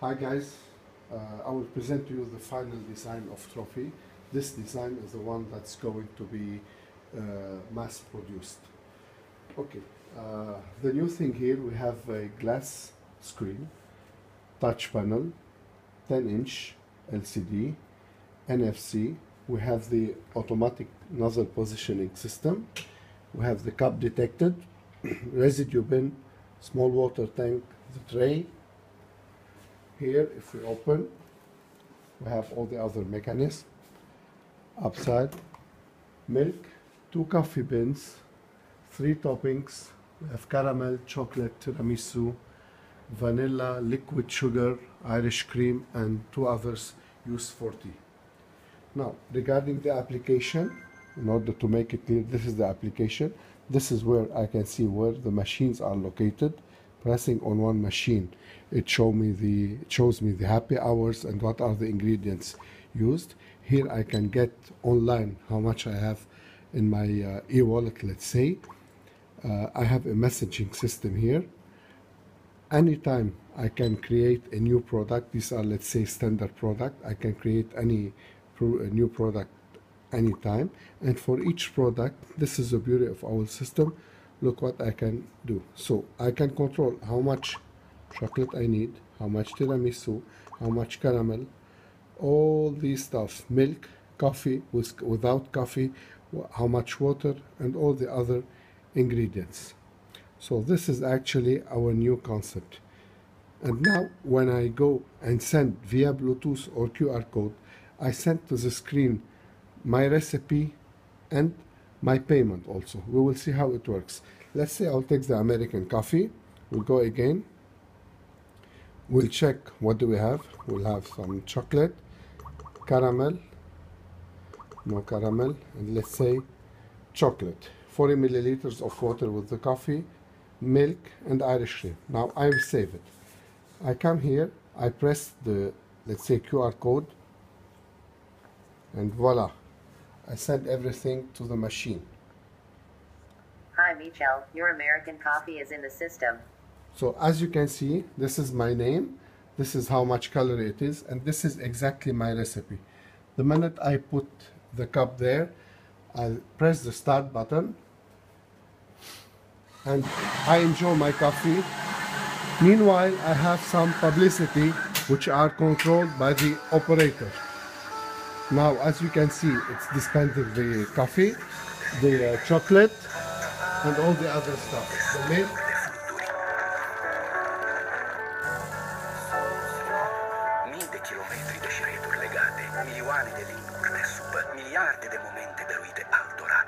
Hi guys, uh, I will present to you the final design of TROFFEE. This design is the one that's going to be uh, mass produced. Okay, uh, the new thing here we have a glass screen, touch panel, 10 inch LCD, NFC, we have the automatic nozzle positioning system, we have the cup detected, residue bin, small water tank, the tray, here if we open we have all the other mechanisms upside milk two coffee beans three toppings. We have caramel chocolate tiramisu vanilla liquid sugar irish cream and two others used for tea. Now regarding the application in order to make it clear this is the application. This is where i can see where the machines are located pressing on one machine. It show me the it shows me the happy hours and what are the ingredients used. Here I can get online how much I have in my uh, e-wallet let's say. Uh, I have a messaging system here. Anytime I can create a new product these are let's say standard product I can create any pro new product anytime. And for each product this is the beauty of our system look what I can do. So I can control how much chocolate I need how much tiramisu how much caramel all these stuff. Milk coffee with, without coffee how much water and all the other ingredients. So this is actually our new concept. And now when I go and send via Bluetooth or QR code I send to the screen my recipe and my payment also. We will see how it works. Let's say I'll take the American coffee. We'll go again. We'll check what do we have. We'll have some chocolate, caramel, no caramel, and let's say chocolate. 40 milliliters of water with the coffee, milk, and Irish cream. Now I will save it. I come here, I press the, let's say QR code, and voila. I send everything to the machine. Hi, Michel. Your American coffee is in the system. So as you can see, this is my name, this is how much color it is, and this is exactly my recipe. The minute I put the cup there, I press the start button, and I enjoy my coffee. Meanwhile, I have some publicity which are controlled by the operator. Now, as you can see, it's dispensing the coffee, the uh, chocolate, and all the other stuff. The milk. Kilometri de șireturi legate, milioane de linkuri de supă, miliarde de momente dăruite altora.